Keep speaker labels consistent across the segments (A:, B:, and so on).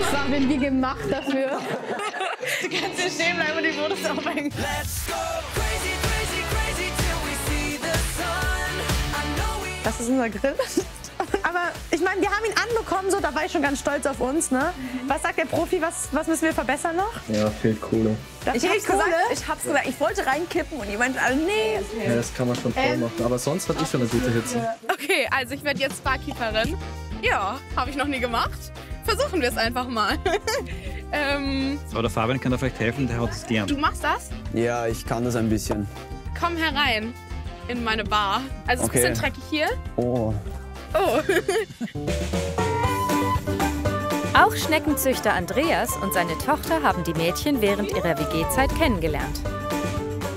A: Das war wie gemacht dafür.
B: Du kannst hier stehen bleiben und die Fotos aufhängen.
A: Das ist unser Grill. Aber ich meine, wir haben ihn anbekommen, so, da war ich schon ganz stolz auf uns. Ne? Was sagt der Profi, was, was müssen wir verbessern noch?
C: Ja, fehlt Kohle.
A: Da
B: Ich hab's, gesagt,
A: Kohle.
B: ich hab's gesagt, ich wollte reinkippen und meinten alle, nee.
C: Ja, das kann man schon voll machen. Aber sonst hatte ich schon eine gute Hitze.
D: Okay, also ich werde jetzt Barkeeperin. Ja, habe ich noch nie gemacht. Versuchen wir es einfach mal. ähm,
E: So, der Fabian kann da vielleicht helfen, der hat das gern.
D: du machst das?
F: Ja, ich kann das ein bisschen.
D: Komm herein in meine Bar. Also es ist
F: Okay.
D: ein bisschen dreckig hier.
F: Oh.
D: Oh.
G: Auch Schneckenzüchter Andreas und seine Tochter haben die Mädchen während ihrer WG-Zeit kennengelernt.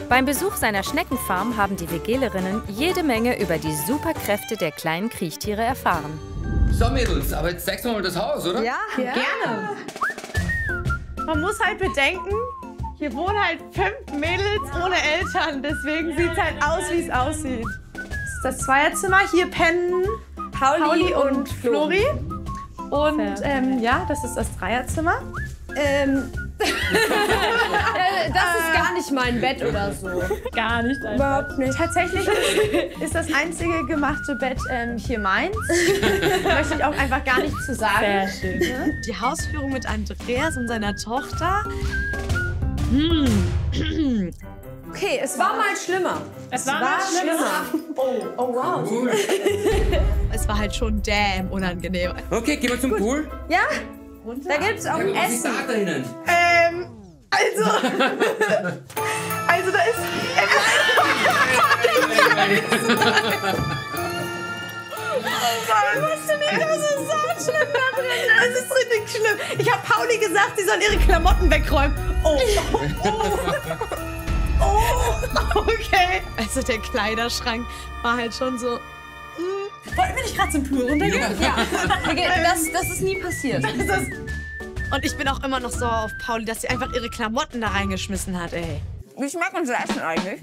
G: Beim Besuch seiner Schneckenfarm haben die WGlerinnen jede Menge über die Superkräfte der kleinen Kriechtiere erfahren.
H: So, Mädels, aber jetzt zeigst du mal das Haus, oder?
B: Ja, gerne. Man muss halt bedenken, hier wohnen halt fünf Mädels ohne Eltern. Deswegen sieht es halt aus, wie es aussieht. Das ist das Zweierzimmer. Hier pennen Pauli, und Flori. Und ähm, ja, das ist das Dreierzimmer. Ähm,
A: Äh, das ist gar nicht mein Bett oder so.
B: Gar nicht. Überhaupt nicht. Tatsächlich ist das einzige gemachte Bett ähm, hier meins. Möchte ich auch einfach gar nichts zu sagen. Sehr schön. Die Hausführung mit Andreas und seiner Tochter.
A: Okay, es war mal schlimmer.
B: Es war, mal schlimmer.
A: Oh, wow.
B: Es war halt schon damn unangenehm.
H: Okay, gehen wir zum Pool.
A: Ja? Da gibt's auch
H: Was ist
A: Essen.
B: Ähm, also. also da ist. Was denn nicht? Das ist so schlimm da drin. Das ist richtig schlimm. Ich habe Pauli gesagt, sie soll ihre Klamotten wegräumen. Oh, oh, oh. Oh, okay. Also der Kleiderschrank war halt schon so. mm. Wollten wir nicht gerade zum Pool runtergehen? Ja.
A: Das, das ist nie passiert.
B: Das ist- Und ich bin auch immer noch so auf Pauli, dass sie einfach ihre Klamotten da reingeschmissen hat, ey.
A: Wie schmeckt unser Essen eigentlich?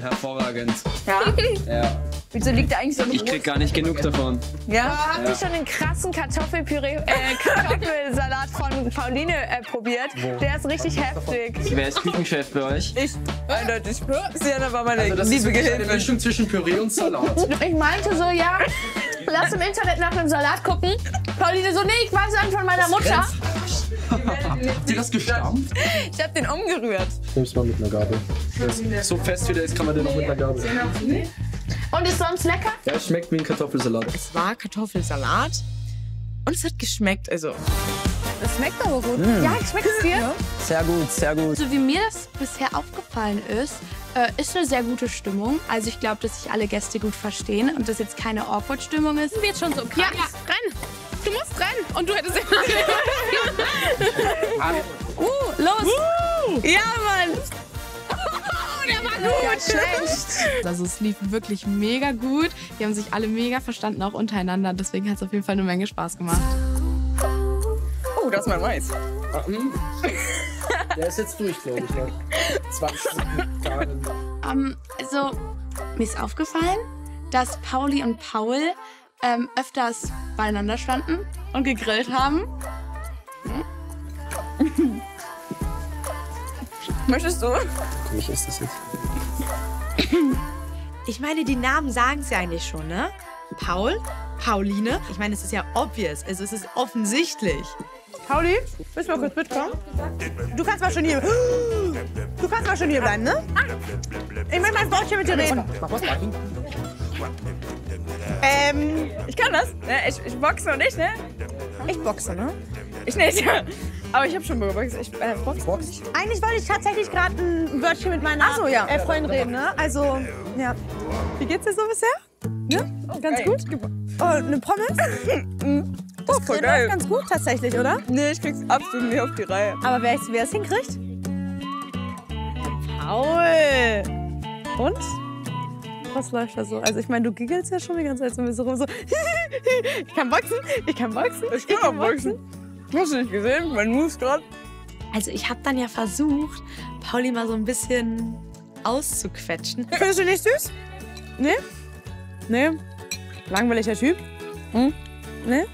H: Hervorragend.
A: Ja?
H: Ja.
A: Wieso liegt da eigentlich so
H: Ich krieg gar nicht genug davon.
A: Ja?
I: Habt ihr schon den krassen Kartoffelpüree, äh, Kartoffelsalat von Pauline äh, probiert? Der ist richtig heftig.
H: Wer ist Küchenchef bei euch?
B: Ich, eindeutig. Sienna war meine
C: Also das ist wirklich eine Mischung zwischen Püree und Salat.
I: Ich meinte so, ja, lass im Internet nach einem Salat gucken. Pauline so, nee, ich weiß einen von meiner Mutter.
C: Habt ihr das gestampft?
B: Ich hab den umgerührt.
C: Nimm's mal mit einer Gabel. So fest wie der ist, kann man den auch mit einer Gabel.
I: Und ist sonst lecker?
C: Ja, es schmeckt wie ein Kartoffelsalat.
B: Es war Kartoffelsalat und es hat geschmeckt. Also,
A: Das schmeckt aber gut.
I: Ja, schmeckt es dir?
F: Sehr gut, sehr gut.
I: So wie mir das bisher aufgefallen ist, äh, ist eine sehr gute Stimmung. Also ich glaube, dass sich alle Gäste gut verstehen und dass jetzt keine Awkward-Stimmung ist.
D: Wird schon so krass. Ja, ja, renn. Du musst rennen. Und du hättest
I: Uh, los!
B: ja, Mann!
D: der war gut.
B: Schlecht. Also es lief wirklich mega gut. Die haben sich alle mega verstanden, auch untereinander. Deswegen hat es auf jeden Fall eine Menge Spaß gemacht.
F: Oh, das ist mein Mais.
C: Der ist jetzt durch, glaube ich. Ne? 20 Sekunden.
I: Ähm, also, mir ist aufgefallen, dass Pauli und Paul ähm, öfters beieinander standen und gegrillt haben.
B: Möchtest du?
C: Für mich ist das jetzt.
B: Ich meine, die Namen sagen es ja eigentlich schon, ne? Paul, Pauline. Ich meine, es ist ja obvious. Also es ist offensichtlich. Pauli, willst du mal kurz mitkommen? Du kannst mal schon hier. Du kannst mal schon hier bleiben, ne? Ich möchte mal ein Wortchen mit dir reden. Ähm, ich kann das. Ne? Ich, ich boxe noch nicht, ne? Ich boxe, ne? Ich nicht. Aber ich habe schon geboxt. Ich äh, boxe. nicht. Eigentlich wollte ich tatsächlich gerade ein Wörtchen mit meiner
A: Ach so, ja.
B: äh, Freundin reden, ne? Also, ja. Wie geht's dir so bisher? Ne? Ganz gut? Oh, eine Pommes? oh, voll geil. ganz gut tatsächlich, oder? Nee, ich krieg's absolut nicht auf die Reihe. Aber wer, wer es hinkriegt? Paul. Und? Was läuft da so? Also ich meine, du giggelst ja schon die ganze Zeit so ein bisschen rum. So. ich kann boxen, ich kann boxen, ich kann, auch boxen. Hast du nicht gesehen? Mein Moves gerade. Also ich habe dann ja versucht, Pauli mal so ein bisschen auszuquetschen. Findest du nicht süß? Nee? Nee? Langweiliger Typ? Hm? Nee?